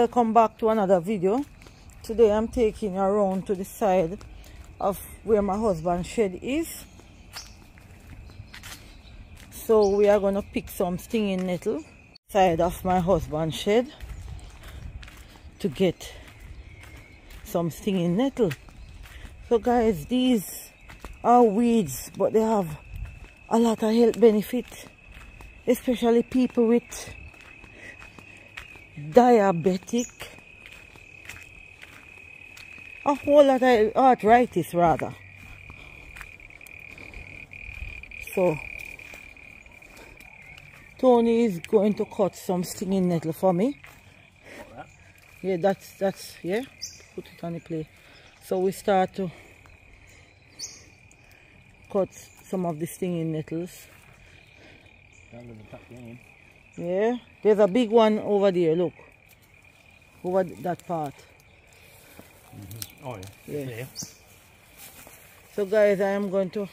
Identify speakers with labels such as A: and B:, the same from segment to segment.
A: welcome back to another video. Today i'm taking you around to the side of where my husband's shed is. So we are going to pick some stinging nettle side of my husband's shed to get some stinging nettle. So guys these are weeds but they have a lot of health benefit especially people with diabetic. A whole lot of arthritis rather. So Tony is going to cut some stinging nettle for me. Yeah that's that's yeah put it on the plate. So we start to cut some of the stinging nettles yeah, there's a big one over there, look. Over that part.
B: Mm -hmm. Oh yeah. Yeah.
A: So guys, I am going to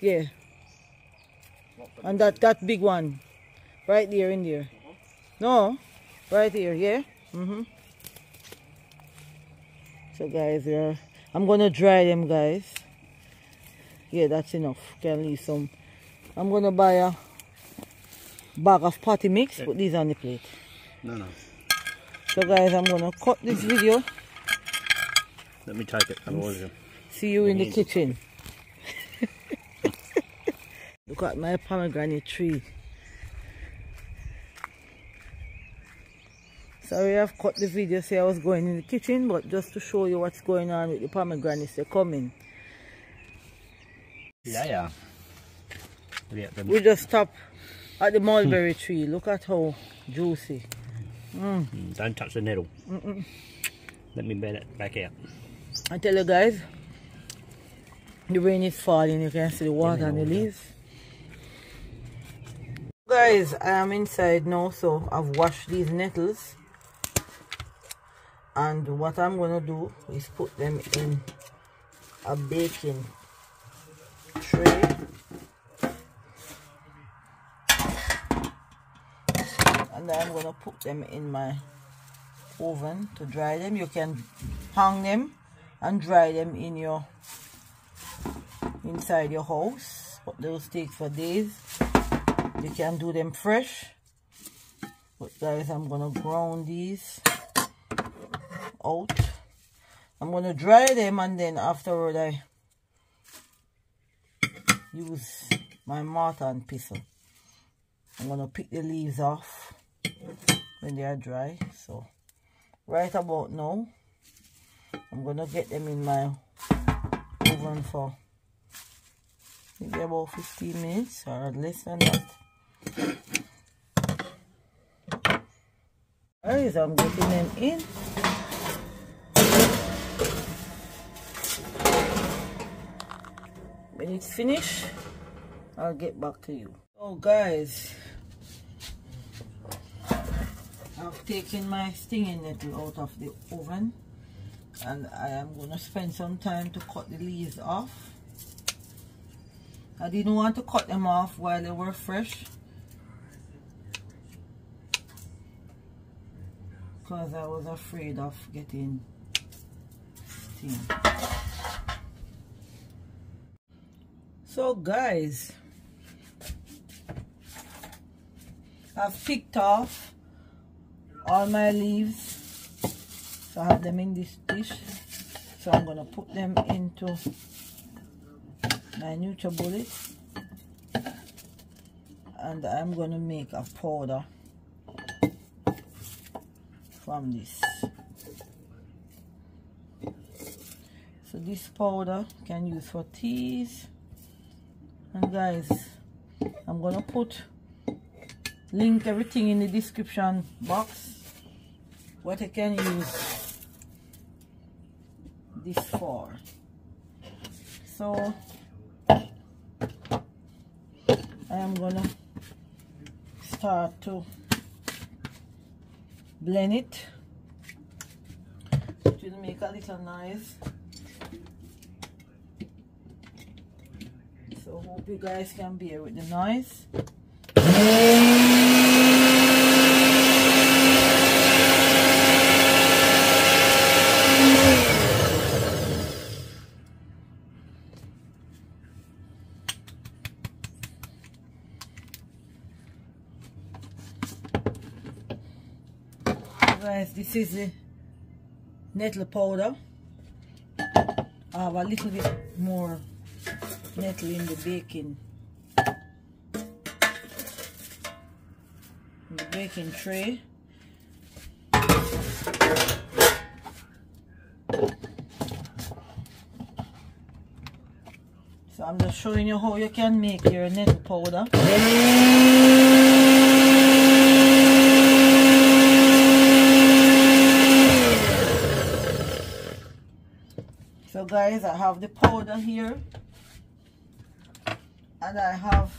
A: Yeah. And that that big one. Right there in there. Uh. No. Right here, yeah? Mm-hmm. So guys, yeah. I'm gonna dry them guys. Yeah, that's enough. Can leave some. I'm gonna buy a bag of potty mix, put these on the plate.
B: No, no.
A: So guys, I'm going to cut this video.
B: Let me take it, otherwise
A: See you in the mm. kitchen. Look at my pomegranate tree. Sorry I've cut the video say I was going in the kitchen, but just to show you what's going on with the pomegranates, they're coming.
B: Yeah,
A: yeah. We just stop at the mulberry tree. Look at how juicy.
B: Mm. Don't touch the nettle. Mm -mm. Let me bend it back out.
A: I tell you guys, the rain is falling. You can see the water on the leaves. Guys, I am inside now, so I've washed these nettles. And what I'm going to do is put them in a baking tray and I'm going to put them in my oven to dry them. You can hang them and dry them in your inside your house but those take for days. You can do them fresh. But guys I'm gonna ground these out. I'm gonna dry them and then afterward I use my mortar and pestle. I'm gonna pick the leaves off when they are dry so right about now I'm gonna get them in my oven for maybe about 15 minutes or less than that Alright, I'm getting them in. When it's finished I'll get back to you. Oh guys Taken my stinging nettle out of the oven and I am going to spend some time to cut the leaves off. I didn't want to cut them off while they were fresh because I was afraid of getting sting. So guys, I've picked off all my leaves. So I have them in this dish. So I'm gonna put them into my NutriBullet and I'm gonna make a powder from this. So this powder can use for teas. And guys I'm gonna put link everything in the description box what I can use this for. So I am gonna start to blend it. It will make a little noise. So hope you guys can bear with the noise. Guys this is the nettle powder. I have a little bit more nettle in the baking. In the baking tray. So I'm just showing you how you can make your nettle powder so guys I have the powder here. And I have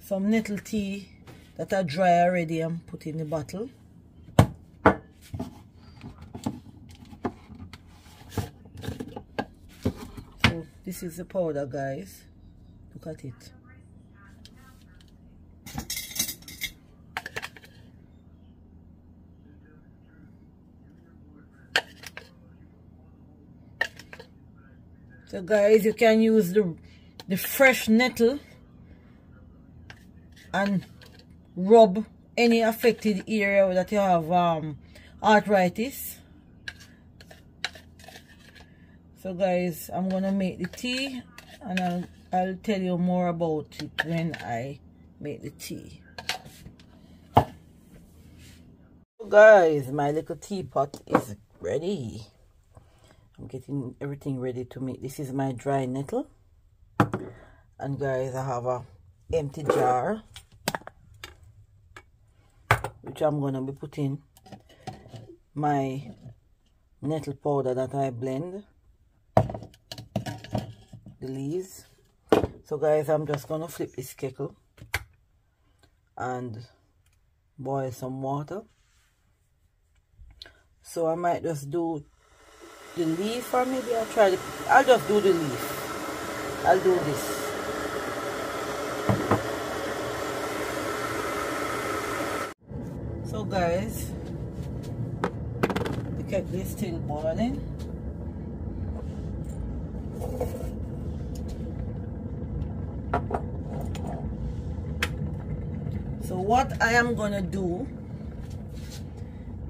A: some nettle tea that are dry already and put in the bottle. So this is the powder guys. Look at it so guys you can use the the fresh nettle and rub any affected area that you have um, arthritis. So guys i'm gonna make the tea and I'll, I'll tell you more about it when i make the tea. Guys my little teapot is ready I'm getting everything ready to make. This is my dry nettle. And guys I have a empty jar which I'm gonna be putting my nettle powder that I blend the leaves. So guys I'm just gonna flip this kettle and boil some water. So I might just do the leaf or maybe I'll try the, I'll just do the leaf. I'll do this. So guys the kettle this thing boiling. So what I am gonna do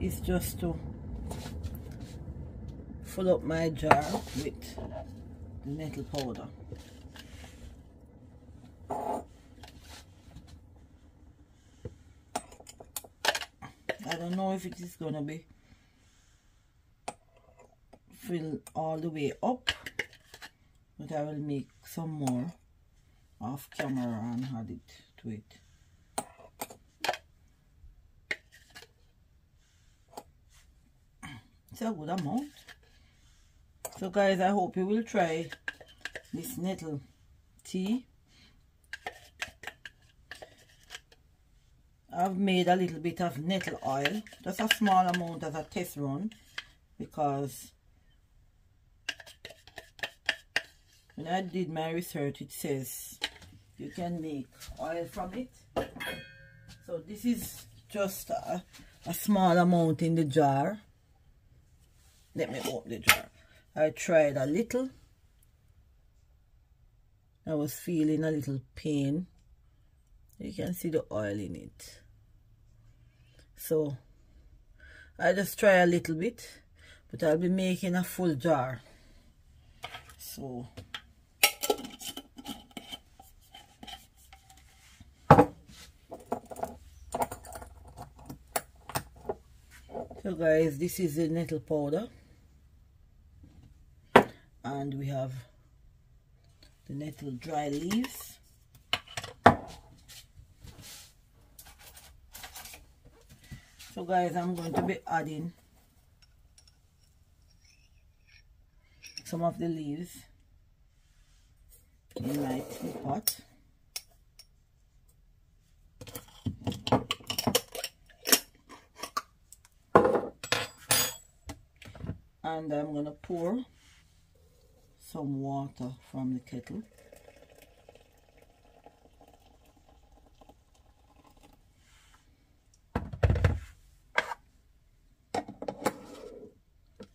A: is just to fill up my jar with the nettle powder. I don't know if it is going to be filled all the way up, but I will make some more off camera and add it to it. It's a good amount so guys i hope you will try this nettle tea. I've made a little bit of nettle oil. Just a small amount as a test run because when I did my research it says you can make oil from it. So this is just a, a small amount in the jar. Let me open the jar I tried a little. I was feeling a little pain. You can see the oil in it. So, I just try a little bit, but I'll be making a full jar. So, so guys, this is the nettle powder and we have the nettle dry leaves so guys I'm going to be adding some of the leaves in my teapot and I'm gonna pour some water from the kettle.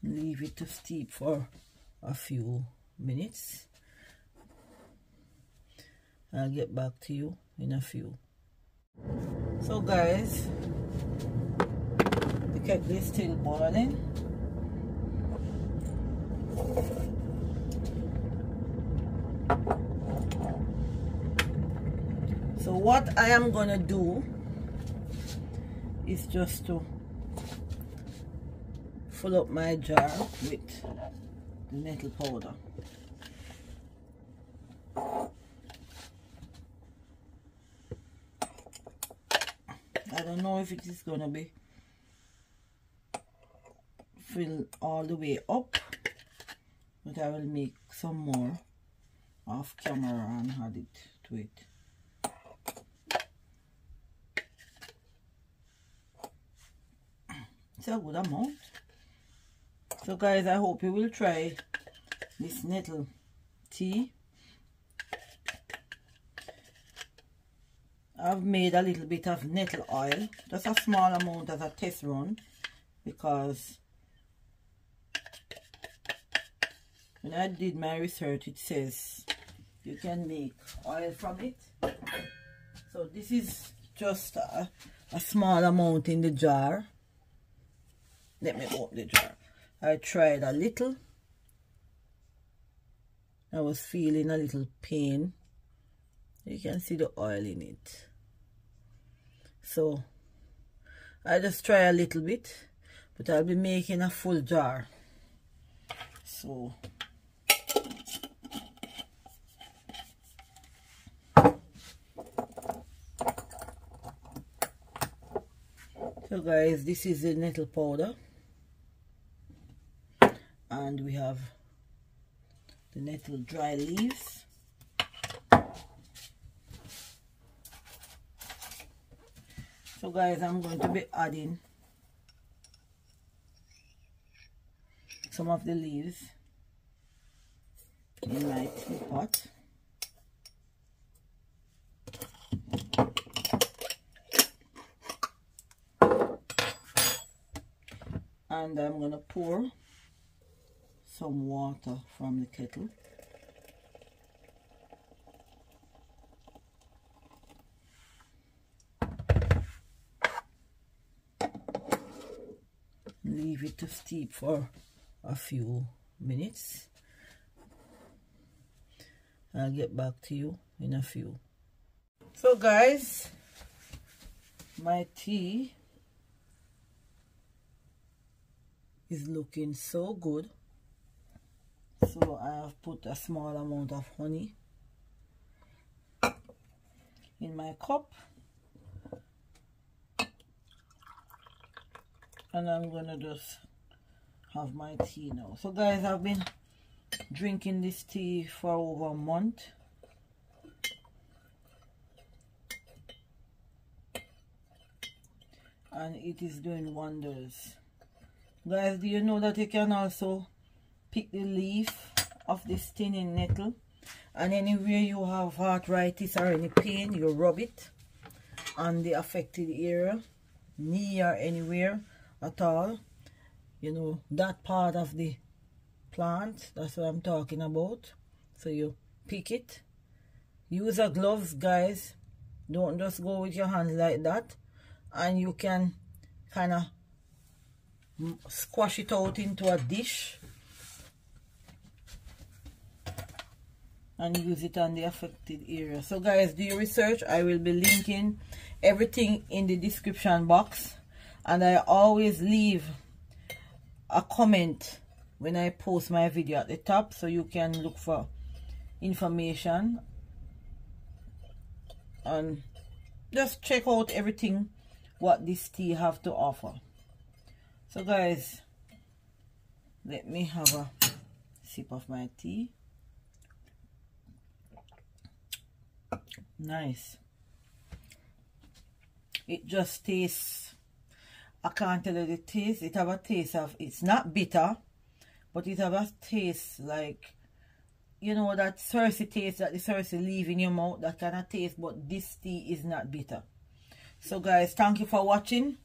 A: Leave it to steep for a few minutes. I'll get back to you in a few. so guys the kettle is still boiling so what I am gonna do is just to fill up my jar with the nettle powder. I don't know if it is gonna be fill all the way up but I will make some more off camera and add it to it it's a good amount so guys I hope you will try this nettle tea. I've made a little bit of nettle oil just a small amount as a test run because when I did my research it says you can make oil from it. So this is just a, a small amount in the jar let me open the jar I tried a little. I was feeling a little pain. You can see the oil in it. So I just try a little bit but I'll be making a full jar. So so guys this is the nettle powder and we have the nettle dry leaves so guys i'm going to be adding some of the leaves in my teapot. And I'm going to pour some water from the kettle. Leave it to steep for a few minutes. I'll get back to you in a few. So guys my tea is looking so good so I have put a small amount of honey in my cup. And I'm gonna just have my tea now. So guys I've been drinking this tea for over a month. And it is doing wonders. Guys do you know that you can also pick the leaf of the stinging nettle and anywhere you have arthritis or any pain you rub it on the affected area knee or anywhere at all. You know that part of the plant that's what i'm talking about. So you pick it. Use a gloves guys. Don't just go with your hands like that. And you can kind of squash it out into a dish and use it on the affected area. So guys do your research. I will be linking everything in the description box. And i always leave a comment when i post my video at the top so you can look for information. And just check out everything what this tea have to offer. So guys let me have a sip of my tea nice. It just tastes I can't tell you the taste. It have a taste of it's not bitter but it have a taste like you know that cerasee taste that the cerasee leave in your mouth that kind of taste but this tea is not bitter. So guys thank you for watching.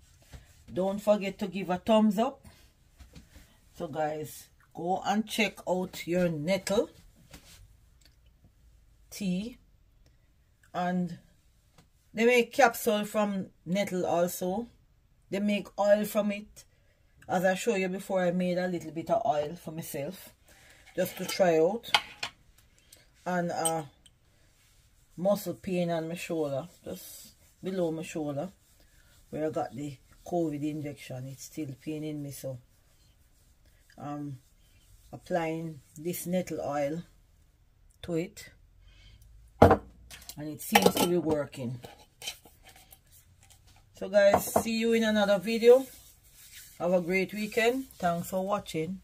A: Don't forget to give a thumbs up. So guys go and check out your nettle tea and they make capsule from nettle also. They make oil from it. As I show you before I made a little bit of oil for myself just to try out. And uh muscle pain on my shoulder just below my shoulder where I got the COVID injection. It's still paining me so um applying this nettle oil to it and it seems to be working. So guys see you in another video. Have a great weekend. Thanks for watching